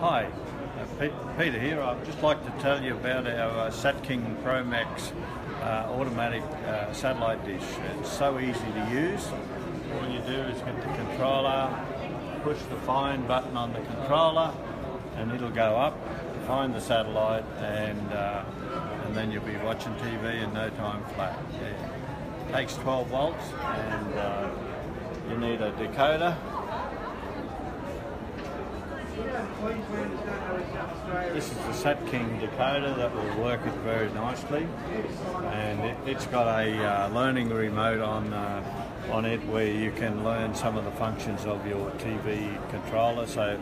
Hi, uh, Pete, Peter here. I'd just like to tell you about our uh, SatKing Pro Max uh, automatic uh, satellite dish. It's so easy to use. All you do is get the controller, push the find button on the controller, and it'll go up, find the satellite, and uh, and then you'll be watching TV in no time flat. Yeah. Takes 12 volts, and uh, you need a decoder This is the Sat King decoder that will work it very nicely, and it, has got a uh, learning remote on uh, on it where you can learn some of the functions of your TV controller. So